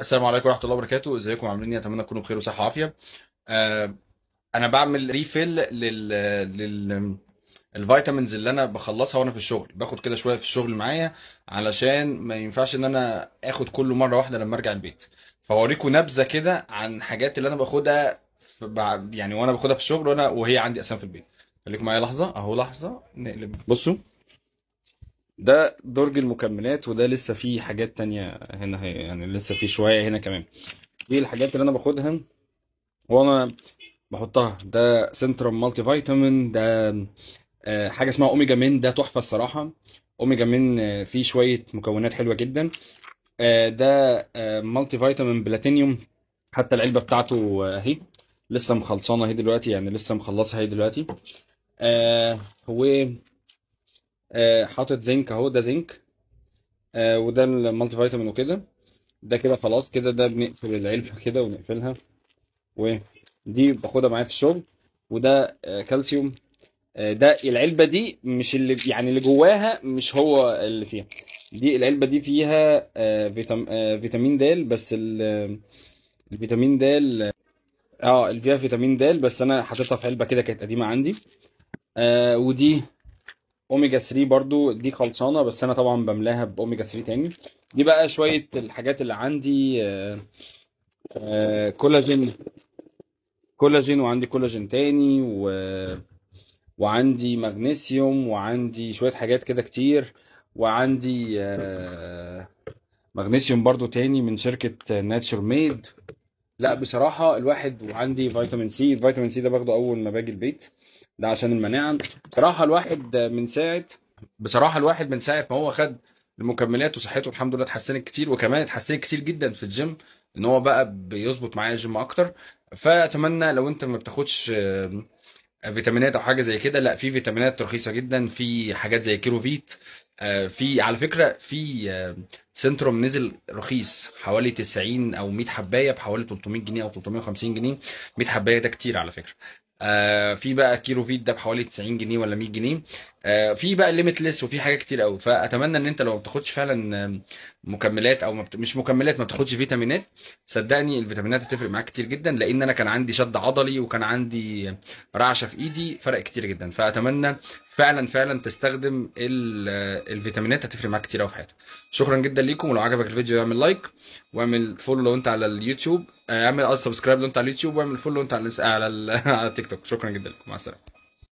السلام عليكم ورحمة الله وبركاته، إزيكم عاملين إيه؟ أتمنى تكونوا بخير وصحة وعافية. آه أنا بعمل refill لل لل ال vitamins اللي أنا بخلصها وأنا في الشغل، باخد كده شوية في الشغل معايا علشان ما ينفعش إن أنا آخد كله مرة واحدة لما أرجع البيت. فاوريكم نبذة كده عن حاجات اللي أنا باخدها في بعد يعني وأنا باخدها في الشغل وأنا وهي عندي أساسا في البيت. خليكم معايا لحظة أهو لحظة نقلب بصوا ده درج المكملات وده لسه فيه حاجات تانية هنا هي يعني لسه فيه شوية هنا كمان. دي الحاجات اللي أنا باخدها وأنا بحطها. ده سنترم multivitamin ده آه، حاجة اسمها اوميجا من ده تحفة الصراحة. اوميجا آه، فيه شوية مكونات حلوة جدا. آه، ده multivitamin platinum حتى العلبة بتاعته اهي. لسه خلصانة اهي دلوقتي يعني لسه مخلصها اهي دلوقتي. و حاطط زنك اهو ده زنك. آه وده ال multivitamin وكده. ده كده خلاص كده ده بنقفل العلبة كده ونقفلها. ودي باخدها معايا في الشغل. وده آه كالسيوم. آه ده العلبة دي مش اللي يعني اللي جواها مش هو اللي فيها. دي العلبة دي فيها آه فيتام آه فيتامين د بس ال- الفيتامين د آه اللي فيها فيتامين د بس أنا حاططها في علبة كده كانت قديمة عندي. آه ودي أوميجا 3 برضو دي خلصانة بس أنا طبعا بملاها بأوميجا 3 تاني. دي بقى شوية الحاجات اللي عندي آه، آه، كولاجين. كولاجين وعندي كولاجين تاني و... وعندي مغنيسيوم وعندي شوية حاجات كده كتير وعندي آه، مغنيسيوم برضو تاني من شركة Nature Made. لا بصراحة الواحد وعندي فيتامين C الفيتامين C ده باخده أول ما باجي البيت ده عشان المناعة. بصراحة الواحد من ساعة بصراحة الواحد من ساعة ما هو خد المكملات وصحته الحمد لله اتحسنت كتير وكمان اتحسنت كتير جدا في الجيم إن هو بقى بيظبط معايا الجيم أكتر. فأتمنى لو أنت ما بتاخدش آه، فيتامينات أو حاجة زي كده لا في فيتامينات رخيصة جدا في حاجات زي كيلو فيت آه، في على فكرة في آه، سنتروم نزل رخيص حوالي 90 أو 100 حباية بحوالي 300 جنيه أو 350 جنيه. 100 حباية ده كتير على فكرة. آه في بقى كيلو فيت ده بحوالي 90 جنيه ولا 100 جنيه. آه في بقى ليميتلس وفي حاجات كتير قوي. فأتمنى إن أنت لو ما بتاخدش فعلا مكملات أو. مش مكملات ما بتاخدش فيتامينات صدقني الفيتامينات هتفرق معاك كتير جدا لأن أنا كان عندي شد عضلي وكان عندي رعشة في إيدي فرق كتير جدا. فأتمنى فعلا فعلا تستخدم ال- الفيتامينات هتفرق معاك كتير قوي في حياتك. شكرا جدا ليكم ولو عجبك الفيديو اعمل like واعمل follow لو انت على اليوتيوب. آه، اعمل subscribe لو انت على اليوتيوب واعمل follow لو انت على على ال- على التيك توك. شكرا جدا لكم. مع السلامة.